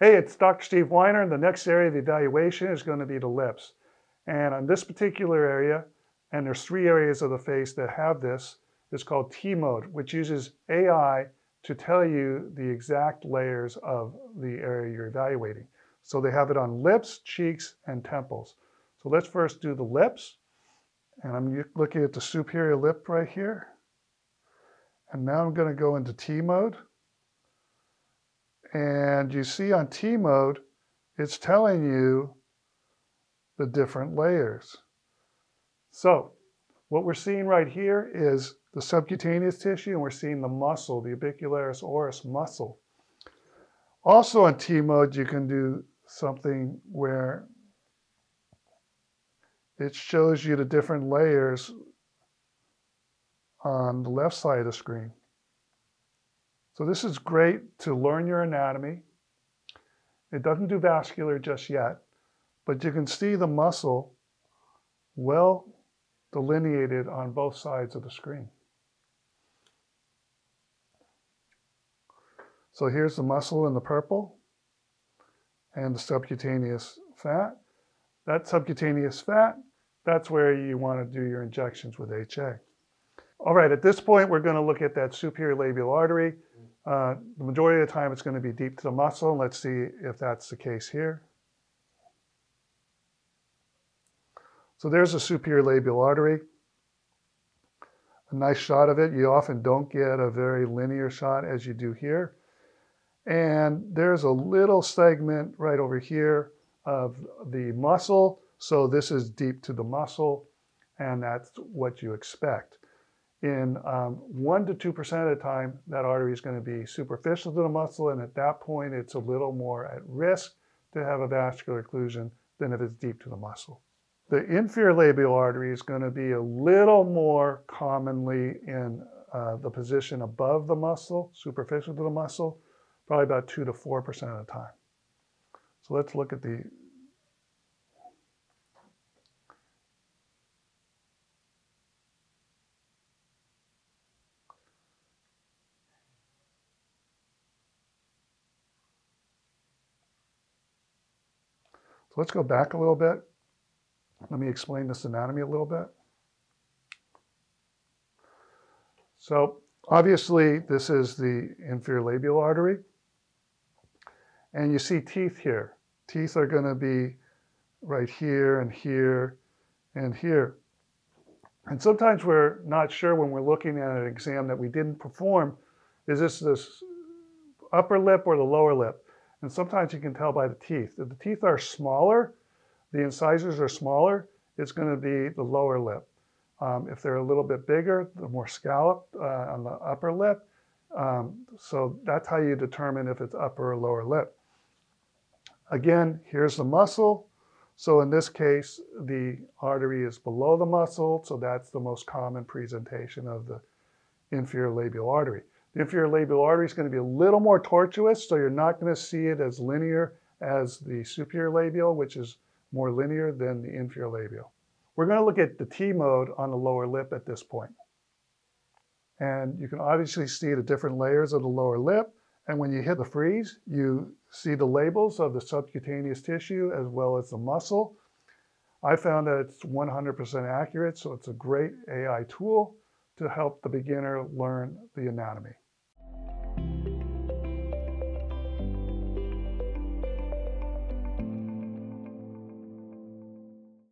Hey, it's Dr. Steve Weiner. And the next area of the evaluation is going to be the lips. And on this particular area, and there's three areas of the face that have this, it's called T-mode, which uses AI to tell you the exact layers of the area you're evaluating. So they have it on lips, cheeks, and temples. So let's first do the lips. And I'm looking at the superior lip right here. And now I'm going to go into T mode. And you see on T mode, it's telling you the different layers. So what we're seeing right here is the subcutaneous tissue, and we're seeing the muscle, the orbicularis oris muscle. Also on T mode, you can do something where it shows you the different layers on the left side of the screen. So this is great to learn your anatomy. It doesn't do vascular just yet, but you can see the muscle well delineated on both sides of the screen. So here's the muscle in the purple and the subcutaneous fat. That subcutaneous fat, that's where you want to do your injections with HA. All right, at this point, we're going to look at that superior labial artery. Uh, the majority of the time, it's going to be deep to the muscle. Let's see if that's the case here. So there's a superior labial artery. A nice shot of it. You often don't get a very linear shot as you do here. And there's a little segment right over here of the muscle. So this is deep to the muscle, and that's what you expect in um, 1 to 2% of the time, that artery is going to be superficial to the muscle, and at that point, it's a little more at risk to have a vascular occlusion than if it's deep to the muscle. The inferior labial artery is going to be a little more commonly in uh, the position above the muscle, superficial to the muscle, probably about 2 to 4% of the time. So let's look at the let's go back a little bit. Let me explain this anatomy a little bit. So obviously this is the inferior labial artery. And you see teeth here. Teeth are going to be right here and here and here. And sometimes we're not sure when we're looking at an exam that we didn't perform, is this this upper lip or the lower lip? And sometimes you can tell by the teeth. If the teeth are smaller, the incisors are smaller, it's going to be the lower lip. Um, if they're a little bit bigger, the more scalloped uh, on the upper lip. Um, so that's how you determine if it's upper or lower lip. Again, here's the muscle. So in this case, the artery is below the muscle, so that's the most common presentation of the inferior labial artery. Inferior labial artery is going to be a little more tortuous, so you're not going to see it as linear as the superior labial, which is more linear than the inferior labial. We're going to look at the T mode on the lower lip at this point. And you can obviously see the different layers of the lower lip. And when you hit the freeze, you see the labels of the subcutaneous tissue as well as the muscle. I found that it's 100% accurate, so it's a great AI tool to help the beginner learn the anatomy.